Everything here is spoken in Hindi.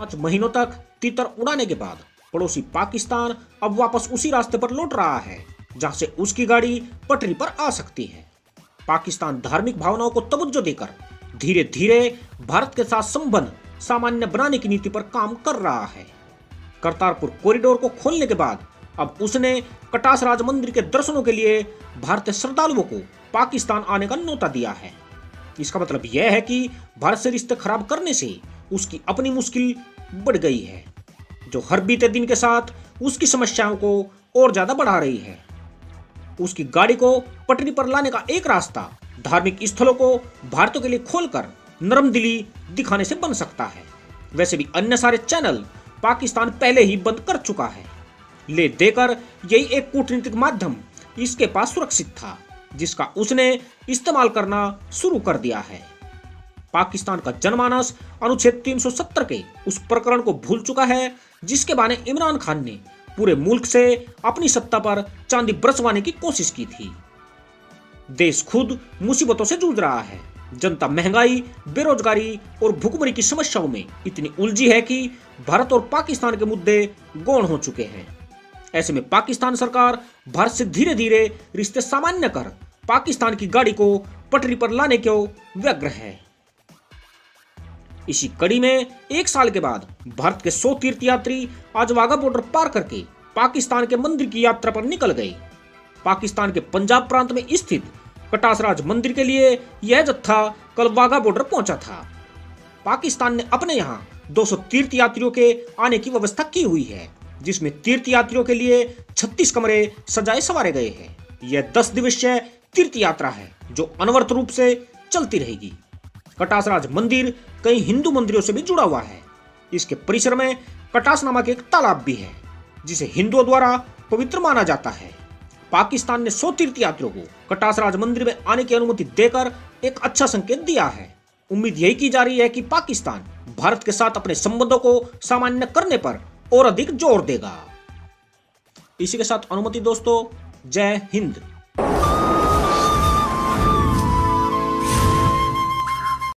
पाँच महीनों तक तीतर उड़ाने के बाद पड़ोसी पाकिस्तान अब वापस उसी रास्ते पर लौट रहा है, जहाँ से उसकी गाड़ी पटरी पर आ सकती है। पाकिस्तान धार्मिक भावनाओं को तवज्जो देकर धीरे धीरे भारत के साथ संबंध सामान्य बनाने की नीति पर काम कर रहा है। करतारपुर कॉरिडोर को खोलने के बाद अब उसने कटास राज मंदिर के दर्शनों के लिए भारतीय श्रद्धालुओं को पाकिस्तान आने का न्योता दिया है। इसका मतलब यह है कि भारत से रिश्ते खराब करने से उसकी अपनी मुश्किल बढ़ गई है, जो हर बीते दिन के साथ उसकी समस्याओं को और ज़्यादा बढ़ा रही है। उसकी गाड़ी को पटरी पर लाने का एक रास्ता धार्मिक स्थलों को भारतीयों के लिए खोलकर नरम दिली दिखाने से बन सकता है। वैसे भी अन्य सारे चैनल पाकिस्तान पहले ही बंद कर चुका है। ले देकर यही एक कूटनीतिक माध्यम इसके पास सुरक्षित था, जिसका उसने इस्तेमाल करना शुरू कर दिया है। पाकिस्तान का जनमानस अनुच्छेद 370 के उस प्रकरण को भूल चुका है, जिसके बारे इमरान खान ने पूरे मुल्क से अपनी सत्ता पर चांदी बरसवाने की कोशिश की थी। देश खुद मुसीबतों से जूझ रहा है। जनता महँगाई, बेरोजगारी और भुखमरी की समस्याओं में इतनी उलझी है कि भारत और पाकिस्तान के मुद्दे गौण हो चुके हैं। ऐसे में पाकिस्तान सरकार भारत से धीरे धीरे रिश्ते सामान्य कर पाकिस्तान की गाड़ी को पटरी पर लाने को व्यग्र है। इसी कड़ी में एक साल के बाद भारत के सौ तीर्थ यात्री आज वाघा बॉर्डर पार करके पाकिस्तान के मंदिर की यात्रा पर निकल गए। पाकिस्तान के पंजाब प्रांत में स्थित कटासराज मंदिर के लिए यह जत्था कल वाघा बॉर्डर पहुँचा था। पाकिस्तान ने अपने यहाँ 200 तीर्थ यात्रियों के आने की व्यवस्था की हुई है, जिसमें तीर्थ यात्रियों के लिए 36 कमरे सजाए सवारे गए हैं। यह 10 दिवसीय तीर्थ यात्रा है, जो अनवरत रूप से चलती रहेगी। कटासराज मंदिर कई हिंदू मंदिरों से भी जुड़ा हुआ है। इसके परिसर में कटास नामक एक तालाब भी है, जिसे हिंदुओं द्वारा पवित्र माना जाता है। पाकिस्तान ने सौ तीर्थ यात्रियों को कटासराज मंदिर में आने की अनुमति देकर एक अच्छा संकेत दिया है। उम्मीद यही की जा रही है कि पाकिस्तान भारत के साथ अपने संबंधों को सामान्य करने पर और अधिक ज़ोर देगा। इसी के साथ अनुमति दोस्तों, जय हिंद।